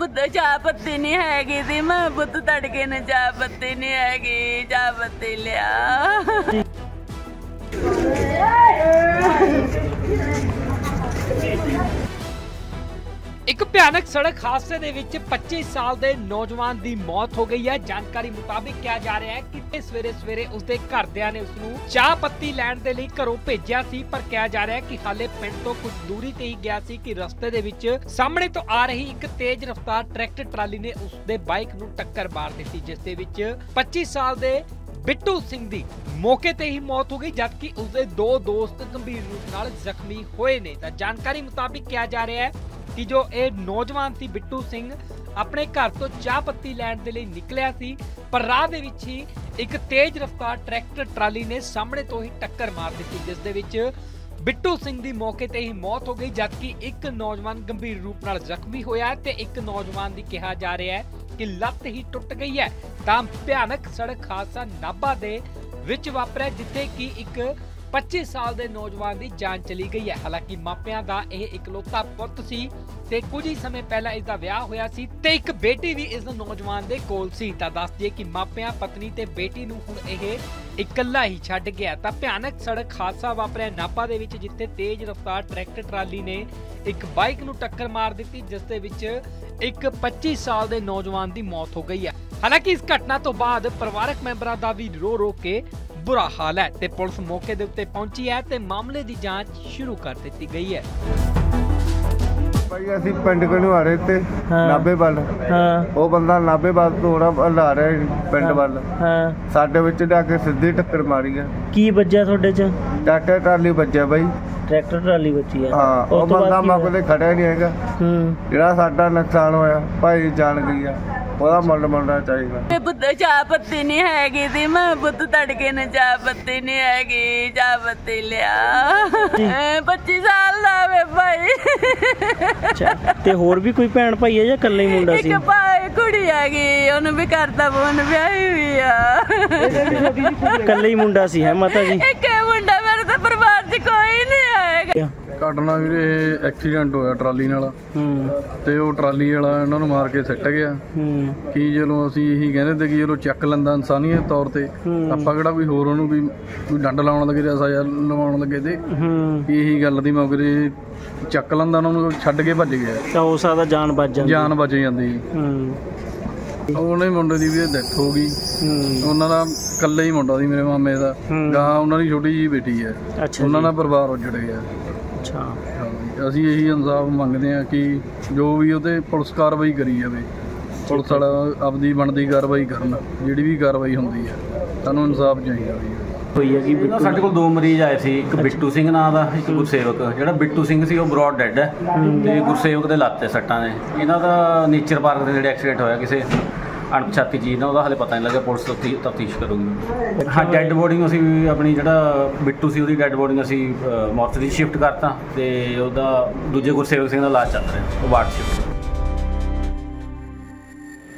ਪੁੱਤ ਚਾਹ ਪੱਤੀ ਨਹੀਂ ਹੈਗੀ ਸੀ। ਮੈਂ ਪੁੱਤ ਤੜਕੇ ਨੇ ਚਾਹ ਪੱਤੀ ਨਹੀਂ ਹੈਗੀ ਚਾਹ ਪੱਤੀ ਲਿਆ। ਇੱਕ ਭਿਆਨਕ ਸੜਕ ਹਾਦਸੇ ਦੇ ਵਿੱਚ 25 ਸਾਲ ਦੇ ਨੌਜਵਾਨ ਦੀ ਮੌਤ ਹੋ ਗਈ ਹੈ। ਜਾਣਕਾਰੀ ਮੁਤਾਬਿਕ ਕਿਹਾ ਜਾ ਰਿਹਾ ਹੈ ਕਿ ਸਵੇਰੇ ਸਵੇਰੇ ਉਸਦੇ ਘਰਦਿਆਂ ਨੇ ਉਸ ਨੂੰ ਚਾਹ ਪੱਤੀ ਲੈਣ ਦੇ ਲਈ ਘਰੋਂ ਭੇਜਿਆ ਸੀ, ਪਰ ਕਿਹਾ ਜਾ ਰਿਹਾ ਹੈ ਕਿ ਹਾਲੇ ਪਿੰਡ ਤੋਂ ਕੁਝ ਦੂਰੀ ਤੇ ਹੀ ਗਿਆ ਸੀ ਕਿ ਰਸਤੇ ਦੇ ਵਿੱਚ ਸਾਹਮਣੇ ਤੋਂ ਆ ਰਹੀ ਇੱਕ ਤੇਜ਼ ਰਫ਼ਤਾਰ ਟਰੈਕਟਰ ਟਰਾਲੀ ਨੇ ਉਸਦੇ ਬਾਈਕ ਨੂੰ ਟੱਕਰ ਮਾਰ ਦਿੱਤੀ, ਜਿਸ ਦੇ ਵਿੱਚ 25 ਸਾਲ ਦੇ ਬਿੱਟੂ ਸਿੰਘ ਦੀ ਮੌਕੇ ਤੇ ਹੀ ਮੌਤ ਹੋ ਗਈ, ਜਦਕਿ ਉਸਦੇ ਦੋ ਦੋਸਤ ਗੰਭੀਰ ਰੂਪ ਨਾਲ ਜ਼ਖਮੀ ਹੋਏ ਨੇ। ਤਾਂ ਜਾਣਕਾਰੀ ਮੁਤਾਬਿਕ ਕਿਹਾ ਜਾ ਰਿਹਾ ਹੈ ਕਿ ਜੋ ਇਹ ਨੌਜਵਾਨ ਸੀ, ਬਿੱਟੂ ਸਿੰਘ ਆਪਣੇ ਘਰ ਤੋਂ ਚਾਹ ਪੱਤੀ ਲੈਣ ਦੇ ਲਈ ਨਿਕਲਿਆ ਸੀ, ਪਰ ਰਾਹ ਦੇ ਵਿੱਚ ਹੀ ਇੱਕ ਤੇਜ਼ ਰਫ਼ਤਾਰ ਟਰੈਕਟਰ ਟਰਾਲੀ ਨੇ ਸਾਹਮਣੇ ਤੋਂ ਹੀ ਟੱਕਰ ਮਾਰ ਦਿੱਤੀ, ਜਿਸ ਦੇ ਵਿੱਚ ਬਿੱਟੂ ਸਿੰਘ ਦੀ ਮੌਕੇ ਤੇ ਹੀ ਮੌਤ ਹੋ ਗਈ, ਜਦਕਿ ਇੱਕ ਨੌਜਵਾਨ ਗੰਭੀਰ ਰੂਪ ਨਾਲ ਜ਼ਖਮੀ ਹੋਇਆ ਤੇ ਇੱਕ ਨੌਜਵਾਨ ਦੀ ਕਿਹਾ ਜਾ ਰਿਹਾ ਹੈ ਕਿ ਲੱਤ ਹੀ ਟੁੱਟ ਗਈ ਹੈ। ਤਾਂ ਭਿਆਨਕ ਸੜਕ ਹਾਦਸਾ ਨਾਭਾ ਦੇ ਵਿੱਚ ਵਾਪਰਿਆ, ਜਿੱਥੇ ਕਿ ਇੱਕ 25 ਸਾਲ ਦੇ ਨੌਜਵਾਨ ਦੀ ਜਾਨ ਚਲੀ ਗਈ ਹੈ। ਹਾਲਾਂਕਿ ਮਾਪਿਆਂ ਦਾ ਇਹ ਇਕਲੌਤਾ ਪੁੱਤ ਸੀ ਤੇ ਕੁਝ ਹੀ ਸਮੇਂ ਪਹਿਲਾਂ ਇਸ ਦਾ ਵਿਆਹ ਹੋਇਆ ਸੀ ਤੇ ਇੱਕ ਬੇਟੀ ਵੀ ਇਸ ਨੌਜਵਾਨ ਦੇ ਕੋਲ ਸੀ। ਤਾਂ ਦੱਸ ਦਈਏ ਕਿ ਮਾਪਿਆਂ, ਪਤਨੀ ਤੇ ਬੇਟੀ ਨੂੰ ਹੁਣ ਇਹ ਇਕੱਲਾ ਹੀ ਛੱਡ ਗਿਆ। ਤਾਂ ਭਿਆਨਕ ਸੜਕ ਹਾਦਸਾ ਵਾਪਰਿਆ ਨਾਪਾ ਦੇ ਵਿੱਚ, ਜਿੱਥੇ ਤੇਜ਼ ਰਫ਼ਤਾਰ ਟਰੈਕਟਰ ਟਰਾਲੀ ਨੇ ਇੱਕ ਬਾਈਕ ਨੂੰ ਟੱਕਰ ਮਾਰ ਦਿੱਤੀ, ਜਿਸ ਦੇ ਵਿੱਚ ਇੱਕ 25 ਸਾਲ ਦੇ ਨੌਜਵਾਨ ਦੀ ਮੌਤ ਹੋ ਗਈ ਹੈ। ਹਾਲਾਂਕਿ ਇਸ ਘਟਨਾ ਤੋਂ ਬਾਅਦ ਪਰਿਵਾਰਕ ਮੈਂਬਰਾਂ ਦਾ ਵੀ ਰੋ ਰੋ ਕੇ ਬੁਰਾ ਹਾਲ ਹੈ ਤੇ ਪੁਲਿਸ ਮੌਕੇ ਦੇ ਉੱਤੇ ਪਹੁੰਚੀ ਹੈ ਤੇ ਮਾਮਲੇ ਦੀ ਜਾਂਚ ਸ਼ੁਰੂ ਕਰ ਦਿੱਤੀ ਗਈ ਹੈ। ਭਾਈ ਅਸੀਂ ਪਿੰਡ ਆ ਰਹੇ ਤੇ। ਨਾਬੇ ਵੱਲ। ਹਾਂ। ਉਹ ਬੰਦਾ ਨਾਬੇ ਵੱਲ ਤੋਂ ਥੋੜਾ ਆ ਰਿਹਾ ਪਿੰਡ ਵੱਲ। ਹਾਂ। ਸਾਡੇ ਵਿੱਚ ਜਾ ਕੇ ਸਿੱਧੀ ਟੱਕਰ ਮਾਰੀ ਆ। ਕੀ ਵੱਜਿਆ ਤੁਹਾਡੇ ਚ? ਟਾਟਾ ਟਰਾਲੀ ਵੱਜਿਆ ਬਾਈ। ਟਰੈਕਟਰ ਟਰਾਲੀ ਵੱਜੀ ਆ। ਹਾਂ ਉਹ ਬੰਦਾ ਕੀ ਮਗਲੇ ਖੜਿਆ ਨਹੀਂ ਹੈਗਾ। ਹੂੰ। ਜਿਹੜਾ ਸਾਡਾ ਨੁਕਸਾਨ ਹੋਇਆ ਭਾਈ ਜਾਣ ਗਈ ਆ। ਉਹਦਾ ਮੁੱਲ ਮਿਲਣਾ ਚਾਹੀਦਾ। ਤੇ ਪੁੱਤ ਚਾਹ ਪੱਤੀ ਨਹੀਂ ਹੈਗੀ ਸੀ ਮੈਂ ਪੁੱਤ ਤੜਕੇ ਨੇ ਚਾਹ ਪੱਤੀ ਨਹੀਂ ਹੈਗੀ ਚਾਹ ਪੱਤੀ ਲਿਆ। ਐ 25 ਸਾਲ ਦਾ ਵੇ ਭਾਈ। ਤੇ ਹੋਰ ਵੀ ਕੋਈ ਭੈਣ ਭਾਈ ਹੈ ਜਾਂ ਇਕੱਲਾ ਹੀ ਮੁੰਡਾ ਸੀ? ਇੱਕ ਭਾਈ ਕੁੜੀ ਆ ਗਈ ਉਹਨੂੰ ਵੀ ਕਰਦਾ ਬੋਨ ਵਿਆਹੀ ਹੋਈ ਆ। ਇਕੱਲਾ ਹੀ ਮੁੰਡਾ ਸੀ ਹੈ ਮਾਤਾ ਜੀ। ਇੱਕ ਮੁੰਡਾ ਮੇਰੇ ਤਾਂ ਪਰਿਵਾਰ 'ਚ ਕੋਈ ਨਹੀਂ ਆਏਗਾ ਘਟਨਾ ਵੀਰੇ ਇਹ ਐਕਸੀਡੈਂਟ ਹੋਇਆ ਟਰਾਲੀ ਨਾਲ। ਹੂੰ। ਤੇ ਉਹ ਟਰਾਲੀ ਵਾਲਾ ਇਹਨਾਂ ਨੂੰ ਮਾਰ ਕੇ ਸਿੱਟ ਗਿਆ। ਹੂੰ। ਕੀ ਜਦੋਂ ਅਸੀਂ ਇਹੀ ਕਹਿੰਦੇ ਤੇ ਕਿ ਜਦੋਂ ਚੱਕ ਲੈਂਦਾ ਇਨਸਾਨੀਅਤ ਤੌਰ ਤੇ। ਆਪਾਂ ਕਿਹੜਾ ਕੋਈ ਹੋਰ ਉਹਨੂੰ ਵੀ ਕੋਈ ਡੰਡ ਲਾਉਣ ਲੱਗੇ ਜਾਂ ਸਜ਼ਾ ਲਵਾਉਣ ਲੱਗੇ ਤੇ? ਹੂੰ। ਇਹੀ ਗੱਲ ਦੀ ਮਗਰੇ ਚੱਕ ਲੈਂਦਾ ਉਹਨਾਂ ਨੂੰ ਛੱਡ ਕੇ ਭੱਜ ਗਿਆ। ਤਾਂ ਹੋ ਸਕਦਾ ਜਾਨ ਬਚ ਜਾਂਦੀ। ਜਾਨ ਬਚ ਜਾਂਦੀ। ਹੂੰ। ਉਹਨੇ ਮੁੰਡੇ ਦੀ ਵੀ ਡੈਥ ਹੋ ਗਈ। ਹੂੰ। ਉਹਨਾਂ ਦਾ ਇਕੱਲੇ ਹੀ ਮੁੰਡਾ ਸੀ ਮੇਰੇ ਮਾਮੇ ਦਾ। ਗਾਂ ਉਹਨਾਂ ਦੀ ਛੋਟੀ ਜਿਹੀ ਬੇਟੀ ਹੈ। ਉਹਨਾਂ ਜੀ। ਦਾ ਪਰਿਵਾਰ ਉੱਜੜ ਗਿਆ। ਅੱਛਾ। ਅਸੀਂ ਇਹੀ ਇਨਸਾਫ ਮੰਗਦੇ ਹਾਂ ਕਿ ਜੋ ਵੀ ਉਹਤੇ ਪੁਲਿਸ ਕਾਰਵਾਈ ਕਰੀ ਜਾਵੇ ਪੁਲਿਸ ਵਾਲਾ ਆਪਦੀ ਬਣਦੀ ਕਾਰਵਾਈ ਕਰਨ ਜਿਹੜੀ ਵੀ ਕਾਰਵਾਈ ਹੁੰਦੀ ਹੈ ਸਾਨੂੰ ਇਨਸਾਫ ਚਾਹੀਦਾ ਵੀ ਹੋਈ ਹੈ ਕਿ ਇਹਨਾਂ ਸਾਡੇ ਕੋਲ ਦੋ ਮਰੀਜ਼ ਆਏ ਸੀ ਇੱਕ ਬਿੱਟੂ ਸਿੰਘ ਨਾਂ ਦਾ ਇੱਕ ਗੁਰਸੇਵਕ। ਜਿਹੜਾ ਬਿੱਟੂ ਸਿੰਘ ਸੀ ਉਹ ਬ੍ਰੌਡ ਡੈੱਡ ਹੈ। ਤੇ ਗੁਰਸੇਵਕ ਦੇ ਲੱਤ ਤੇ ਸੱਟਾਂ ਨੇ। ਇਹਨਾਂ ਦਾ ਨੇਚਰ ਪਾਰਕ ਦੇ ਨੇੜੇ ਐਕਸੀਡੈਂਟ ਹੋਇਆ ਕਿਸੇ। ਅਣਪਛਾਤੀ ਚੀਜ਼ ਨਾਲ ਉਹਦਾ ਹਾਲੇ ਪਤਾ ਨਹੀਂ ਲੱਗਿਆ, ਪੁਲਿਸ ਤਫਤੀ, ਤਫਤੀਸ਼ ਕਰੂਗੀ। ਹਾਂ, ਡੈੱਡ ਬੋਡੀ ਨੂੰ ਅਸੀਂ ਆਪਣੀ ਜਿਹੜਾ ਬਿੱਟੂ ਸੀ, ਉਹਦੀ ਡੈੱਡ ਬੋਡੀ ਨੂੰ ਅਸੀਂ ਮੋਰਚਰੀ ਸ਼ਿਫਟ ਕਰਤਾ, ਤੇ ਉਹਦਾ ਦੂਜੇ ਗੁਰਸੇਵਕ ਸਿੰਘ ਦਾ ਲਾਸ਼ ਚੱਲ ਰਿਹਾ ਉਹ ਵਾਰਡ ਸ਼ਿਫਟ